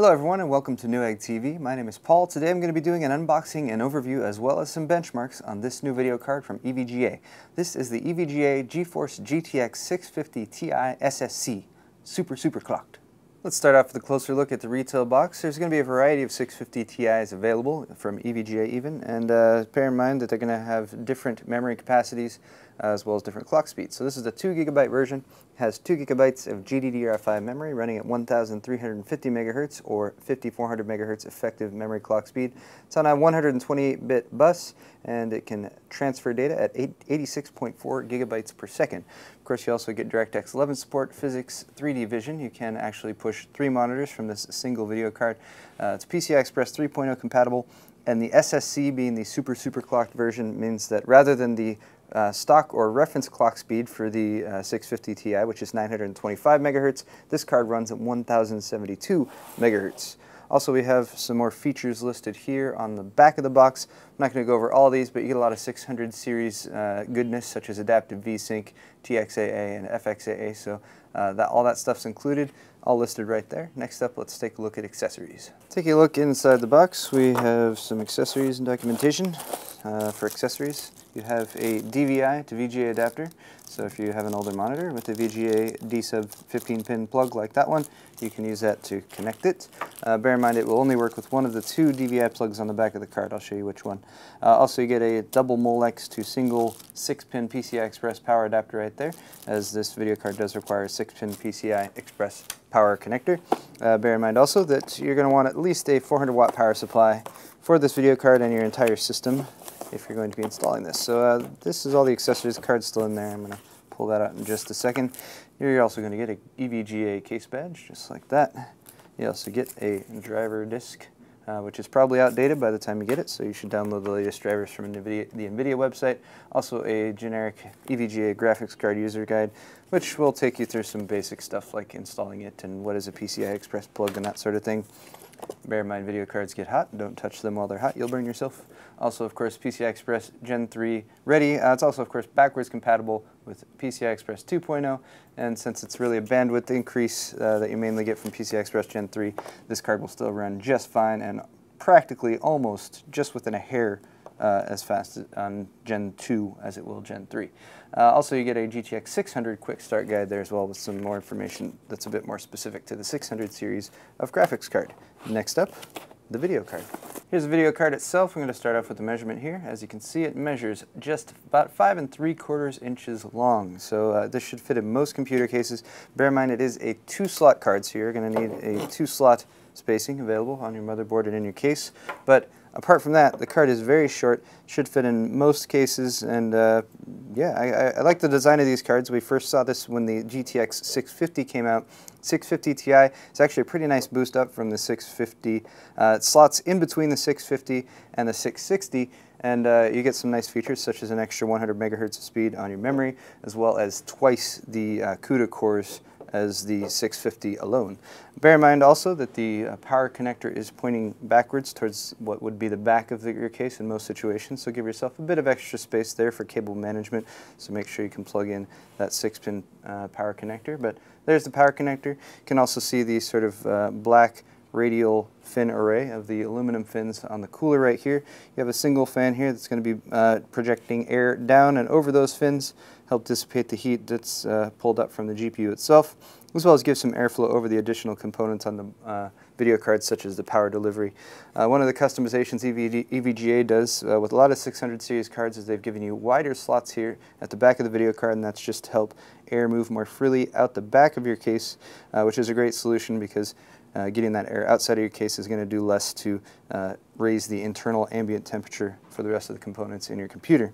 Hello everyone and welcome to Newegg TV. My name is Paul. Today I'm going to be doing an unboxing and overview as well as some benchmarks on this new video card from EVGA. This is the EVGA GeForce GTX 650 Ti SSC, super super clocked. Let's start off with a closer look at the retail box. There's going to be a variety of 650 Ti's available from EVGA even, and uh, bear in mind that they're going to have different memory capacities as well as different clock speeds. So this is the 2 gigabyte version, has 2 gigabytes of GDDR5 memory running at 1350 megahertz or 5400 megahertz effective memory clock speed. It's on a 128-bit bus and it can transfer data at 86.4 gigabytes per second. Of course, you also get DirectX 11 support, PhysX, 3D vision. You can actually push three monitors from this single video card. Uh, it's PCI Express 3.0 compatible, and the SSC being the super super clocked version means that rather than the uh, stock or reference clock speed for the uh, 650 Ti, which is 925 megahertz, this card runs at 1072 megahertz. Also, we have some more features listed here on the back of the box. I'm not going to go over all these, but you get a lot of 600 series uh, goodness, such as adaptive VSync, TXAA, and FXAA. So uh, that, all that stuff's included, all listed right there. Next up, let's take a look at accessories. Taking a look inside the box, we have some accessories and documentation uh, for accessories. You have a DVI to VGA adapter. So if you have an older monitor with a VGA D-sub 15-pin plug like that one, you can use that to connect it. Uh, bear in mind it will only work with one of the two DVI plugs on the back of the card. I'll show you which one. Uh, also you get a double Molex to single 6-pin PCI Express power adapter right there, as this video card does require a 6-pin PCI Express power connector. Uh, bear in mind also that you're going to want at least a 400 watt power supply for this video card and your entire system if you're going to be installing this. So uh, this is all the accessories. The card's still in there. I'm going to pull that out in just a second. You're also going to get a EVGA case badge, just like that. You also get a driver disc, uh, which is probably outdated by the time you get it, so you should download the latest drivers from NVIDIA, the NVIDIA website. Also a generic EVGA graphics card user guide, which will take you through some basic stuff like installing it and what is a PCI Express plug and that sort of thing. Bear in mind video cards get hot. Don't touch them while they're hot. You'll burn yourself. Also, of course, PCI Express Gen 3 ready. Uh, it's also, of course, backwards compatible with PCI Express 2.0. And since it's really a bandwidth increase uh, that you mainly get from PCI Express Gen 3, this card will still run just fine and practically almost just within a hair uh, as fast on Gen 2 as it will Gen 3. Uh, also, you get a GTX 600 quick start guide there as well with some more information that's a bit more specific to the 600 series of graphics card. Next up, the video card. Here's the video card itself. I'm going to start off with the measurement here. As you can see, it measures just about five and three quarters inches long. So uh, this should fit in most computer cases. Bear in mind it is a two slot card, so you're going to need a two slot spacing available on your motherboard and in your case. But apart from that, the card is very short, should fit in most cases, and uh, yeah, I, I, like the design of these cards. We first saw this when the GTX 650 came out. 650 Ti is actually a pretty nice boost up from the 650. Uh, it slots in between the 650 and the 660, and uh, you get some nice features such as an extra 100 megahertz of speed on your memory, as well as twice the uh, CUDA cores as the 650 alone. Bear in mind also that the uh, power connector is pointing backwards towards what would be the back of the, your case in most situations, so give yourself a bit of extra space there for cable management, so make sure you can plug in that 6-pin uh, power connector. But there's the power connector. You can also see the sort of uh, black radial fin array of the aluminum fins on the cooler right here. You have a single fan here that's going to be uh, projecting air down and over those fins help dissipate the heat that's uh, pulled up from the GPU itself, as well as give some airflow over the additional components on the uh, video cards, such as the power delivery. Uh, one of the customizations EVD, EVGA does uh, with a lot of 600 series cards is they've given you wider slots here at the back of the video card, and that's just to help air move more freely out the back of your case, uh, which is a great solution because uh, getting that air outside of your case is going to do less to uh, raise the internal ambient temperature for the rest of the components in your computer.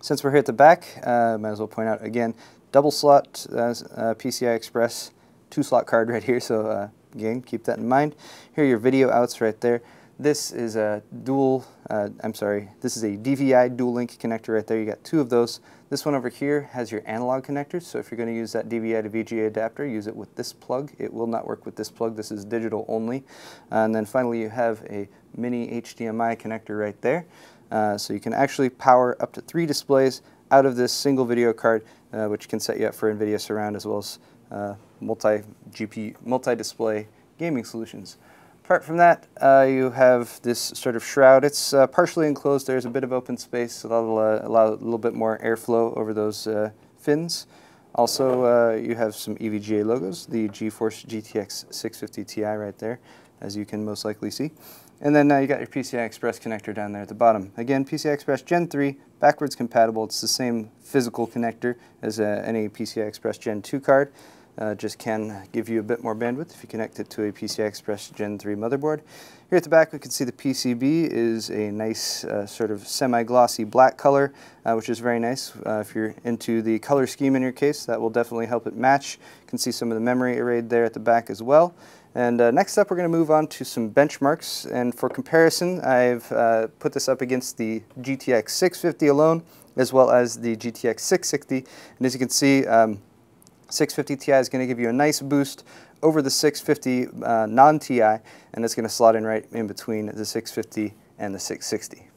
Since we're here at the back, uh, might as well point out again, double slot uh, uh PCI Express, two slot card right here, so uh, again, keep that in mind. Here are your video outs right there. This is a dual, uh, I'm sorry, this is a DVI dual link connector right there. You got two of those. This one over here has your analog connectors, so if you're going to use that DVI to VGA adapter, use it with this plug. It will not work with this plug. This is digital only. And then finally you have a mini HDMI connector right there. Uh, so you can actually power up to three displays out of this single video card, uh, which can set you up for NVIDIA Surround as well as uh, multi-GP, multi-display gaming solutions. Apart from that, uh, you have this sort of shroud. It's uh, partially enclosed. There's a bit of open space, so that'll uh, allow a little bit more airflow over those uh, fins. Also, uh, you have some EVGA logos, the GeForce GTX 650 Ti right there, as you can most likely see. And then uh, you got your PCI Express connector down there at the bottom. Again, PCI Express Gen 3, backwards compatible. It's the same physical connector as any PCI Express Gen 2 card uh, just can give you a bit more bandwidth if you connect it to a PCI Express Gen 3 motherboard. Here at the back we can see the PCB is a nice uh, sort of semi-glossy black color, uh, which is very nice. Uh, if you're into the color scheme in your case, that will definitely help it match. You can see some of the memory arrayed there at the back as well. And uh, next up, we're going to move on to some benchmarks. And for comparison, I've uh, put this up against the GTX 650 alone, as well as the GTX 660. And as you can see, um, 650 Ti is going to give you a nice boost over the 650 uh, non-Ti, and it's going to slot in right in between the 650 and the 660.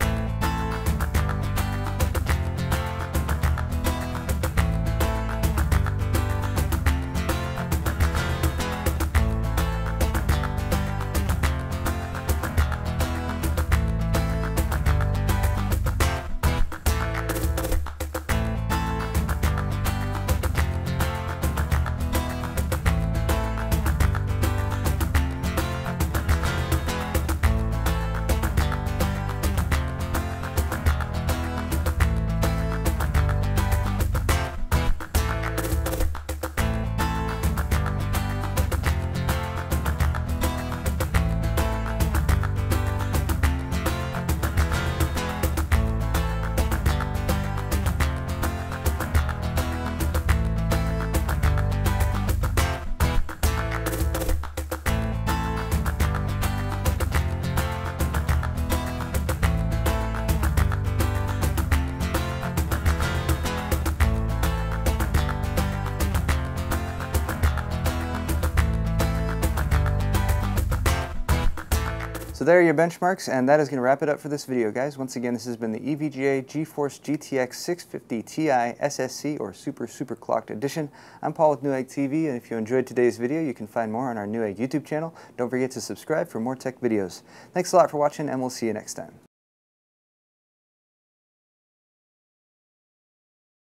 So there are your benchmarks, and that is going to wrap it up for this video, guys. Once again, this has been the EVGA GeForce GTX 650 Ti SSC, or Super Super Clocked Edition. I'm Paul with Newegg TV, and if you enjoyed today's video, you can find more on our Newegg YouTube channel. Don't forget to subscribe for more tech videos. Thanks a lot for watching, and we'll see you next time.